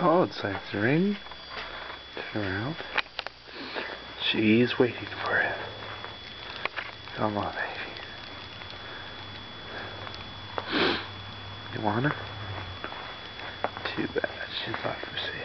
called, in. Turn around. She's waiting for it. Come on, baby. You want her? Too bad. She's not for sale.